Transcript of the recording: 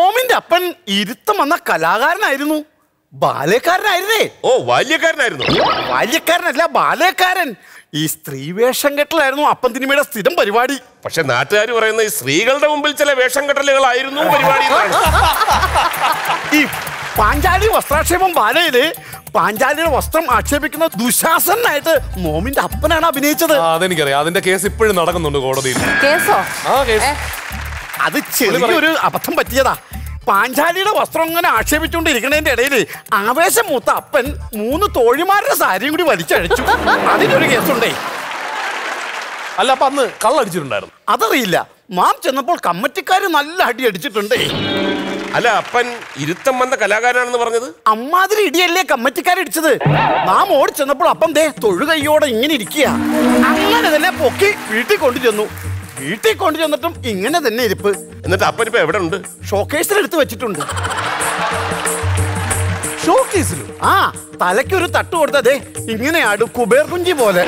ടോമിന്റെ അപ്പൻ ഇരുത്തം വന്ന കലാകാരനായിരുന്നു. ബാല്യക്കാരനായിരുന്നേ. ഓ ബാല്യക്കാരനായിരുന്നു. ബാല്യക്കാരനല്ല ബാല്യക്കാരൻ. ഈ സ്ത്രീ വേഷം കെട്ടലായിരുന്നു അപ്പൻ തിനിമയുടെ സ്ഥിരം പരിപാടി. പക്ഷെ നാട്ടുകാർ പറയുന്ന ഈ സ്ത്രീകളുടെ മുമ്പിൽ ചില വേഷം കെട്ടലുകളായിരുന്നു പരിപാടി ഈ പാഞ്ചാലി വസ്ത്രാക്ഷേപം ബാലയിൽ പാഞ്ചാലിയുടെ വസ്ത്രം ആക്ഷേപിക്കുന്ന ദുശാസനായിട്ട് മോമിന്റെ അപ്പനാണ് അഭിനയിച്ചത്. ആ, അതെനിക്കറിയാം. അതിന്റെ കേസ് ഇപ്പോഴും നടക്കുന്നുണ്ട് കോടതിയിൽ. കേസോ? ആ കേസ്. അത് ചെറിയൊരു അബദ്ധം പറ്റിയതാ. പാഞ്ചാലിയുടെ വസ്ത്രം ഇങ്ങനെ ആക്ഷേപിച്ചുകൊണ്ടിരിക്കണതിന്റെ ഇടയിൽ ആവേശം മൂത്ത അപ്പൻ മൂന്ന് തോഴിമാരുടെ സാരിയും കൂടി വലിച്ചഴിച്ചു. അതിനൊരു കേസുണ്ടേ. അല്ല അപ്പൊ അന്ന് കള്ളടിച്ചിട്ടുണ്ടായിരുന്നു. അതറിയില്ല. മാം ചെന്നപ്പോൾ കമ്മറ്റിക്കാര് നല്ല അടി അടിച്ചിട്ടുണ്ടേ. അല്ല അപ്പൻ ഇരുത്തം വന്ന കലാകാരനാണെന്ന് പറഞ്ഞത്? അമ്മാതിരി ഇടിയല്ലേ കമ്മറ്റിക്കാരടിച്ചത് മാം ഓടി ചെന്നപ്പോൾ അപ്പം ദേ തൊഴുകയ്യോടെ ഇങ്ങനെ ഇരിക്കുക അങ്ങനെ തന്നെ പൊക്കി വീട്ടിൽ കൊണ്ടു ചെന്നു വീട്ടിൽ കൊണ്ടു ചെന്നിട്ടും ഇങ്ങനെ തന്നെ ഇരിപ്പ്. എന്നിട്ട് അപ്പൻ ഇപ്പൊ എവിടെ ഉണ്ട് ഷോക്കേസിൽ എടുത്ത് വെച്ചിട്ടുണ്ട്. ഷോക്കേസിലും? ആ തലയ്ക്കൊരു തട്ട് കൊടുത്തതേ ഇങ്ങനെയാണ് കുബേർ കുഞ്ചി പോലെ.